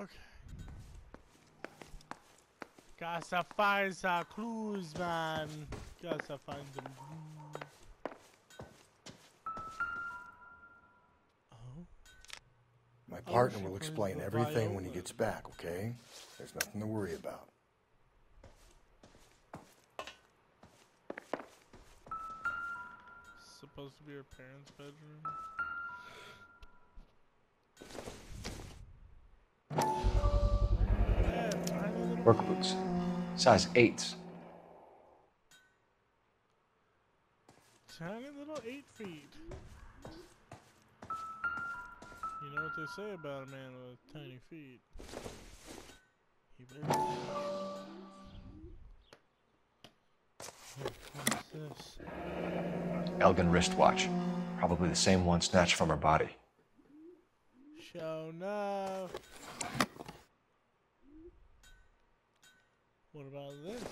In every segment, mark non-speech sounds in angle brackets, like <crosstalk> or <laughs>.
Okay. Gotta find some clues, man. Gotta find some clues. Oh. My Oh, partner she will explain everything when he gets back, okay? There's nothing to worry about. Supposed to be her parents' bedroom. Work boots. Size 8s. Tiny little eight feet. You know what they say about a man with tiny feet? He this? Elgin wristwatch. Probably the same one snatched from her body. Show enough. What about this?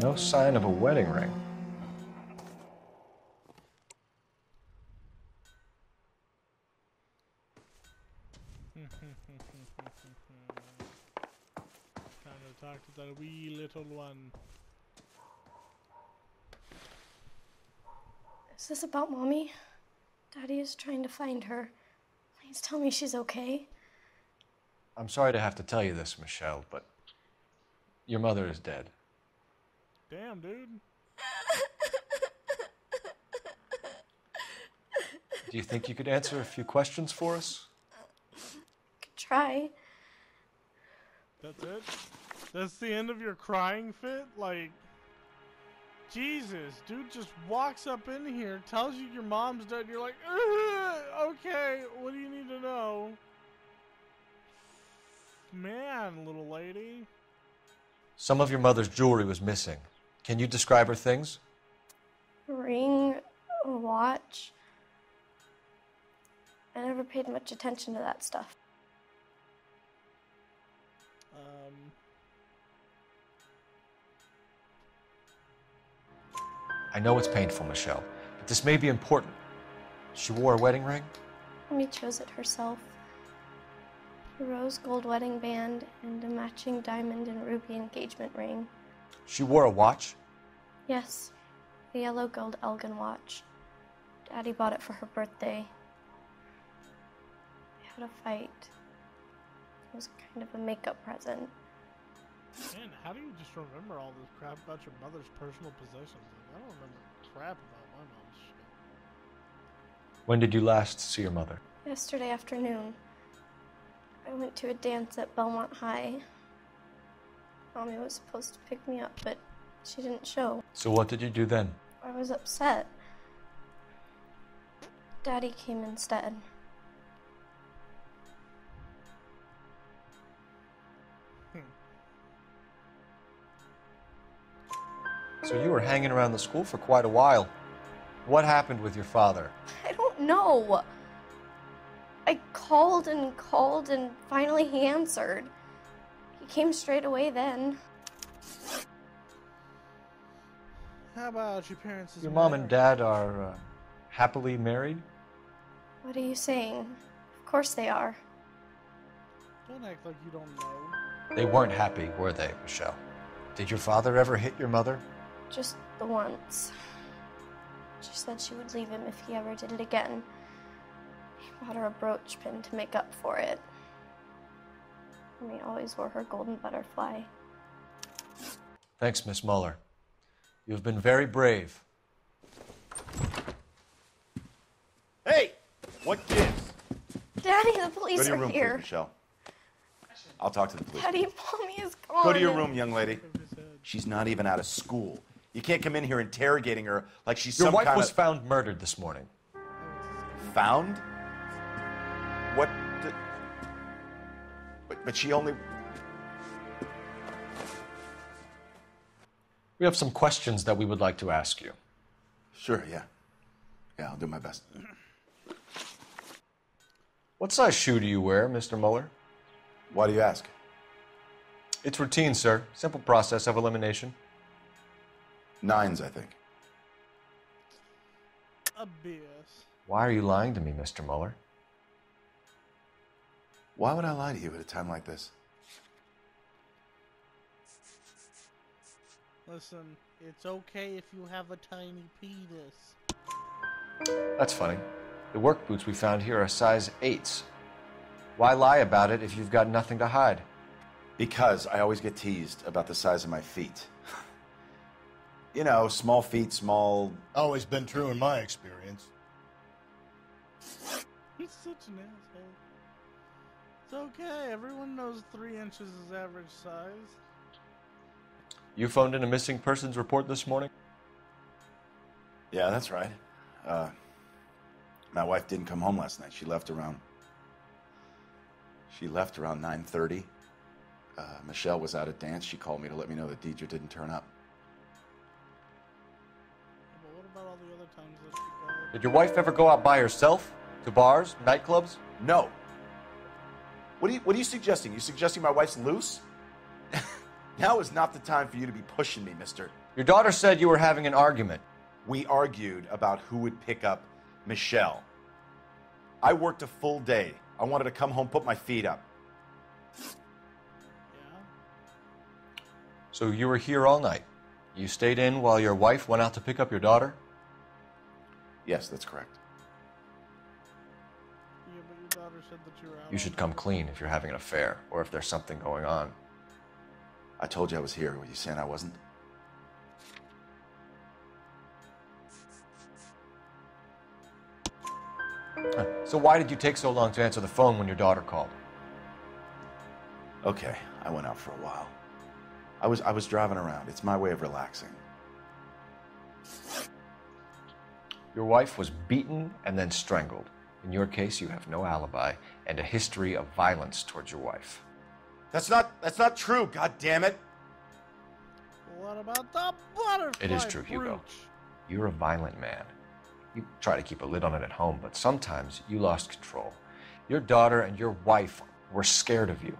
No sign of a wedding ring. kind of talk to that wee little one. Is this about mommy? Daddy is trying to find her. Please tell me she's okay. I'm sorry to have to tell you this, Michelle, but your mother is dead. Damn, dude. Do you think you could answer a few questions for us? Could try. That's it? That's the end of your crying fit? Like, Jesus, dude just walks up in here, tells you your mom's dead, and you're like, okay, what do you need to know? Man, little lady. Some of your mother's jewelry was missing. Can you describe her things? Ring, watch. I never paid much attention to that stuff. Um, I know it's painful, Michelle, but this may be important. She wore a wedding ring? Mommy chose it herself. A rose gold wedding band and a matching diamond and ruby engagement ring. She wore a watch? Yes, the yellow gold Elgin watch. Daddy bought it for her birthday. They had a fight. It was kind of a makeup present. man, how do you just remember all this crap about your mother's personal possessions? Like, I don't remember crap about my mom's shit. When did you last see your mother? Yesterday afternoon, I went to a dance at Belmont High. Mommy was supposed to pick me up, but she didn't show. So what did you do then? I was upset. Daddy came instead. Hmm. So you were hanging around the school for quite a while. What happened with your father? I don't know. I called and called, and finally he answered. He came straight away then. How about your parents? Your mom and dad are uh, happily married? What are you saying? Of course they are. Don't act like you don't know. They weren't happy, were they, Michelle? Did your father ever hit your mother? Just the once. She said she would leave him if he ever did it again. He bought her a brooch pin to make up for it. Mommy always wore her golden butterfly. Thanks, Miss Moller. You have been very brave. Hey, what gives? Daddy, the police Go police to your are room, please. Michelle. I'll talk to the police. Daddy, mommy is gone. Go to your room, young lady. She's not even out of school. You can't come in here interrogating her like she's Your some wife kind was found murdered this morning. found. What? The... But, but she only. We have some questions that we would like to ask you. Sure, yeah. Yeah, I'll do my best. What size shoe do you wear, Mr. Moller? Why do you ask? It's routine, sir. Simple process of elimination. Nines, I think. Abyss. Why are you lying to me, Mr. Moller? Why would I lie to you at a time like this? Listen, it's okay if you have a tiny penis. That's funny. The work boots we found here are size 8s. Why lie about it if you've got nothing to hide? Because I always get teased about the size of my feet. <laughs> you know, small feet, small. Always been true in my experience. He's such an asshole. It's okay. Everyone knows three inches is average size. You phoned in a missing persons report this morning? Yeah, that's right. Uh, my wife didn't come home last night. She left around. She left around 9:30. Uh, Michelle was out at dance. She called me to let me know that Deirdre didn't turn up. Yeah, but what about all the other times that she Did your wife ever go out by herself? To bars? Nightclubs? No. What are you What are you suggesting? You suggesting my wife's loose? <laughs> now is not the time for you to be pushing me, Mister. Your daughter said you were having an argument. We argued about who would pick up Michelle. I worked a full day. I wanted to come home, put my feet up. Yeah? So you were here all night. You stayed in while your wife went out to pick up your daughter? Yes, that's correct. Yeah, but your daughter said that you were out. You should come clean if you're having an affair or if there's something going on. I told you I was here. Were you saying I wasn't? So why did you take so long to answer the phone when your daughter called? Okay, I went out for a while. I was I was driving around. It's my way of relaxing. Your wife was beaten and then strangled. In your case, you have no alibi and a history of violence towards your wife. That's not that's not true. God damn it! What about the butterfly? It is true, Hugo. brooch? You're a violent man. You try to keep a lid on it at home, but sometimes you lost control. Your daughter and your wife were scared of you.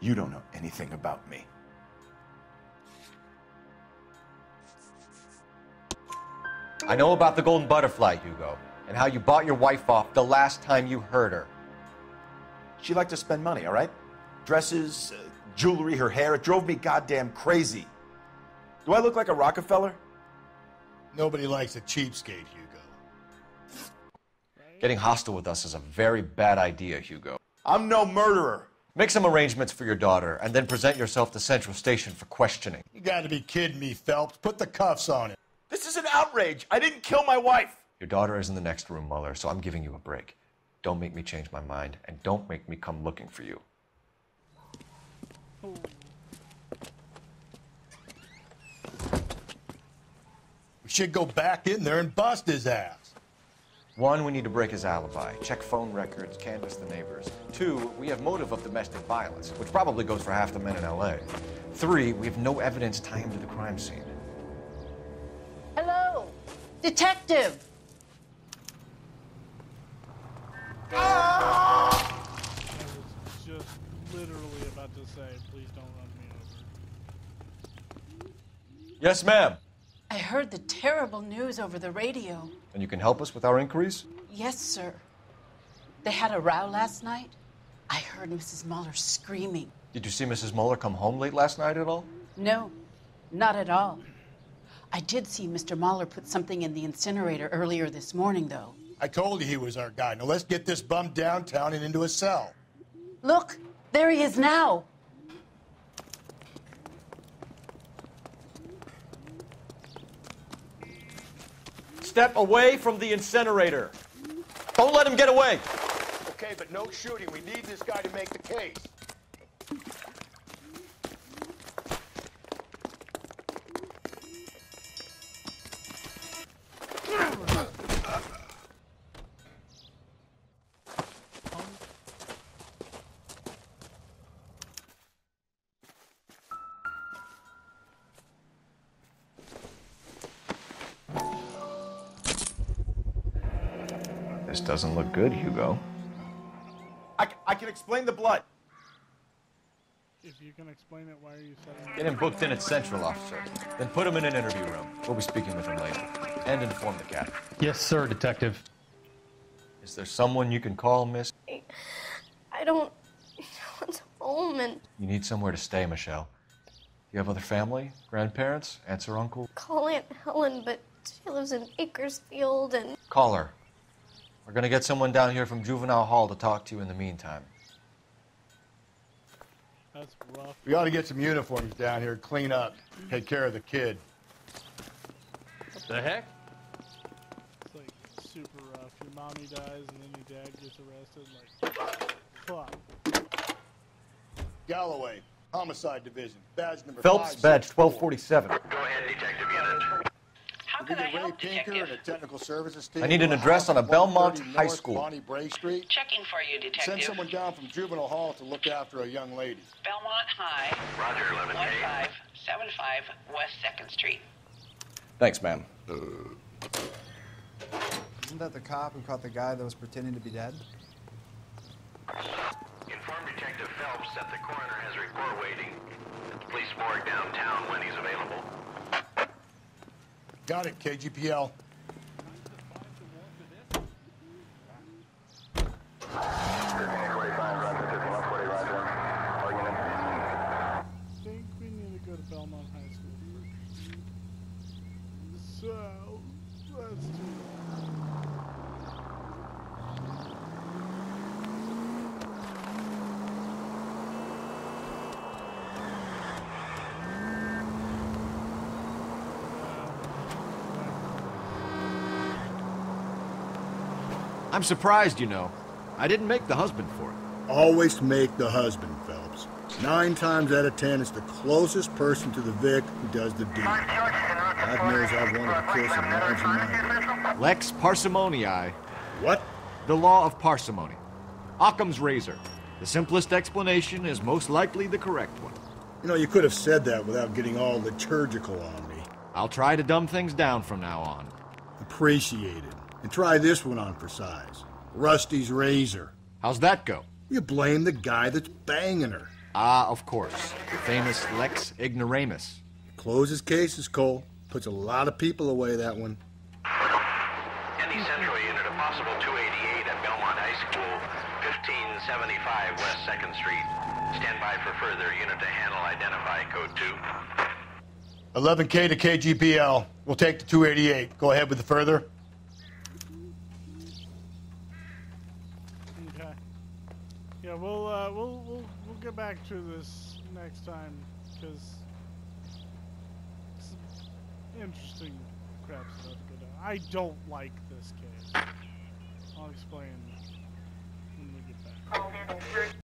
You don't know anything about me. I know about the golden butterfly, Hugo, and how you bought your wife off the last time you heard her. She liked to spend money, all right? Dresses, uh, jewelry, her hair. It drove me goddamn crazy. Do I look like a Rockefeller? Nobody likes a cheapskate, Hugo. Getting hostile with us is a very bad idea, Hugo. I'm no murderer. Make some arrangements for your daughter and then present yourself to Central Station for questioning. You gotta be kidding me, Phelps. Put the cuffs on him. This is an outrage. I didn't kill my wife. Your daughter is in the next room, Moller, so I'm giving you a break. Don't make me change my mind, and don't make me come looking for you. We should go back in there and bust his ass. One, we need to break his alibi, check phone records, canvass the neighbors. Two, we have motive of domestic violence, which probably goes for half the men in LA. Three, we have no evidence tying him to the crime scene. Hello, detective. I was just literally about to say, please don't run me over. Yes, ma'am. I heard the terrible news over the radio. And you can help us with our inquiries? Yes, sir. They had a row last night. I heard Mrs. Moller screaming. Did you see Mrs. Moller come home late last night at all? No, not at all. I did see Mr. Moller put something in the incinerator earlier this morning, though. I told you he was our guy. Now let's get this bum downtown and into a cell. Look, there he is now. Step away from the incinerator. Don't let him get away. Okay, but no shooting. We need this guy to make the case. This doesn't look good, Hugo. I can explain the blood. If you you can explain it. Why are you setting? Get him booked in at Central, officer. Then put him in an interview room. We'll be speaking with him later. And inform the captain. Yes, sir, Detective. Is there someone you can call, miss? I don't <laughs> want home and You need somewhere to stay, Michelle. You have other family? Grandparents? Aunts or uncle? call Aunt Helen, but she lives in Bakersfield and Call her. We're gonna get someone down here from Juvenile Hall to talk to you in the meantime. That's rough. We ought to get some uniforms down here, clean up, take care of the kid. What The heck? It's like super rough. Your mommy dies and then your dad gets arrested. Like, fuck. Galloway, Homicide Division, badge number Phelps, badge 1247. Go ahead, detective unit. How Give can I me Ray help, Pinker and a technical services team. I need an address on a Belmont High North School. Bonnie Brae Street. Checking for you, Detective. Send someone down from Juvenile Hall to look after a young lady. Belmont High, Roger, 11K. 1575 West 2nd Street. Thanks, ma'am. Uh. Isn't that the cop who caught the guy that was pretending to be dead? Inform Detective Phelps that the coroner has a report waiting at the police morgue downtown when he's available. Got it, KGPL. Belmont High School. So, let's do that. I'm surprised, you know. I didn't make the husband for it. Always make the husband, Phelps. Nine times out of ten, it's the closest person to the Vic who does the deed. God knows I've wanted to kill some large amount. Lex parsimoniae. What? The law of parsimony. Occam's razor. The simplest explanation is most likely the correct one. You know, you could have said that without getting all liturgical on me. I'll try to dumb things down from now on. Appreciate it. And try this one on for size. Rusty's razor. How's that go? You blame the guy that's banging her. Ah, of course. The famous Lex ignoramus. Closes cases, Cole. Puts a lot of people away, that one. Any Central unit, a possible 288 at Belmont High School, 1575 West 2nd Street. Stand by for further unit to handle identify code 2. 11K to KGPL. We'll take the 288. Go ahead with the further. we'll uh, we'll we'll we'll get back to this next time because interesting crap's about to go down. I don't like this case. I'll explain when we get back.